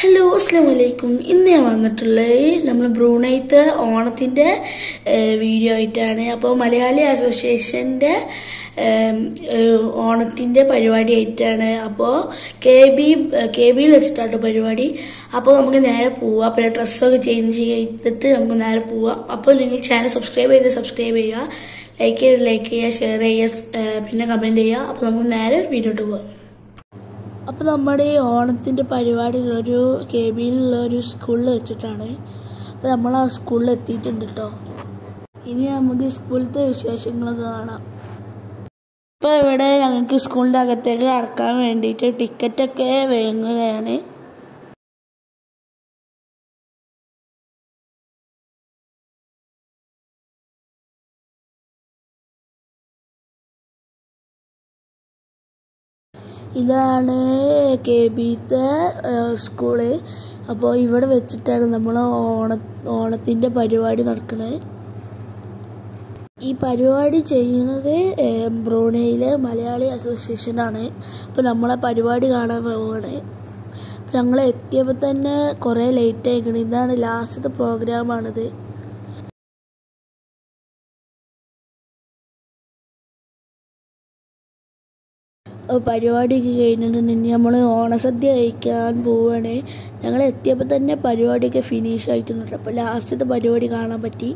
Hello അസ്സാം വലൈക്കും ഇന്ന് ഞാൻ വന്നിട്ടുള്ളത് നമ്മൾ ബ്രൂണൈത്ത് ഓണത്തിന്റെ വീഡിയോ ആയിട്ടാണ്. അപ്പോൾ മലയാളി അസോസിയേഷന്റെ ഓണത്തിന്റെ പരിപാടി ആയിട്ടാണ്. അപ്പോൾ കെ ബി കെ ബിയിൽ വെച്ചിട്ടാണ് പരിപാടി. അപ്പോൾ നമുക്ക് നേരെ പോവാം. പിന്നെ ഡ്രസ്സൊക്കെ ചേഞ്ച് ചെയ്തിട്ട് നമുക്ക് നേരെ പോവാം. അപ്പോൾ നിങ്ങൾ ചാനൽ സബ്സ്ക്രൈബ് ചെയ്ത് സബ്സ്ക്രൈബ് ചെയ്യുക. ലൈക്ക് ചെയ്യുക ലൈക്ക് ചെയ്യുക ഷെയർ ചെയ്യുക പിന്നെ കമന്റ് ചെയ്യുക. അപ്പോൾ നമുക്ക് നേരെ വീഡിയോട്ട് പോവാം. അപ്പോൾ നമ്മുടെ ഈ ഓണത്തിന്റെ പരിപാടികൾ ഒരു കെ ബിയിലുള്ള ഒരു സ്കൂളിൽ വെച്ചിട്ടാണ്. അപ്പോൾ നമ്മൾ ആ സ്കൂളിൽ എത്തിയിട്ടുണ്ട് കേട്ടോ ഇനി നമുക്ക് സ്കൂളിലത്തെ വിശേഷങ്ങളൊക്കെ കാണാം. ഇപ്പോൾ ഇവിടെ ഞങ്ങൾക്ക് സ്കൂളിന്റെ അകത്തേക്ക് കടക്കാൻ വേണ്ടിയിട്ട് ടിക്കറ്റൊക്കെ വാങ്ങുകയാണ് ഇതാണ് കെ ബിത്തെ സ്കൂൾ. അപ്പോൾ ഇവിടെ വെച്ചിട്ടാണ് നമ്മൾ ഓണ ഓണത്തിന്റെ പരിപാടി നടക്കുന്നത് ഈ പരിപാടി ചെയ്യുന്നത് ബ്രൂണയിലെ മലയാളി അസോസിയേഷനാണ്. അപ്പോൾ നമ്മളെ പരിപാടി കാണാൻ പോവുകയാണ് ഞങ്ങൾ എത്തിയപ്പോൾ തന്നെ കുറേ ലേറ്റ് ആയിക്കണം. ഇതാണ് ലാസ്റ്റത്തെ പ്രോഗ്രാമാണിത് പരിപാടിയൊക്കെ കഴിഞ്ഞിട്ടുണ്ടെങ്കിൽ നമ്മൾ ഓണസദ്യ കഴിക്കാൻ പോവുകയാണ്. ഞങ്ങൾ എത്തിയപ്പോൾ തന്നെ പരിപാടിയൊക്കെ ഫിനിഷ് ആയിട്ടുണ്ട് അപ്പോൾ ലാസ്റ്റത്തെ പരിപാടി കാണാൻ പറ്റി.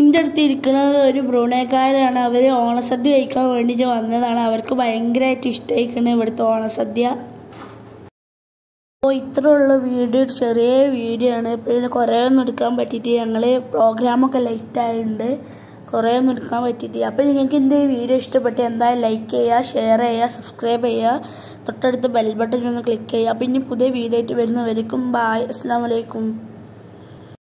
ഇന്റെ അടുത്ത് ഇരിക്കുന്നത് ഒരു ബ്രൂണേക്കാരാണ് അവർ ഓണസദ്യ കഴിക്കാൻ വേണ്ടിയിട്ട് വന്നതാണ്. അവർക്ക് ഭയങ്കരമായിട്ട് ഇഷ്ടമായിക്കണേ ഇവിടുത്തെ ഓണസദ്യ. അപ്പോൾ ഇത്രയുള്ള വീഡിയോ ചെറിയ വീഡിയോ ആണ് പിന്നെ കുറേ ഒന്നും എടുക്കാൻ പറ്റിയിട്ട് ഞങ്ങൾ പ്രോഗ്രാമൊക്കെ ലൈറ്റ് ആയിട്ടുണ്ട്. കുറേ നിൽക്കാൻ പറ്റിയിട്ട് അപ്പോൾ നിങ്ങൾക്ക് എന്റെ ഈ വീഡിയോ ഇഷ്ടപ്പെട്ട് എന്തായാലും ലൈക്ക് ചെയ്യുക ഷെയർ ചെയ്യുക സബ്സ്ക്രൈബ് ചെയ്യുക. തൊട്ടടുത്ത് ബെൽ ബട്ടൺ ഒന്ന് ക്ലിക്ക് ചെയ്യുക. അപ്പോൾ ഇനി പുതിയ വീഡിയോ ആയിട്ട് വരുന്നവരേക്കും ബായ് അസ്സാം വലൈക്കും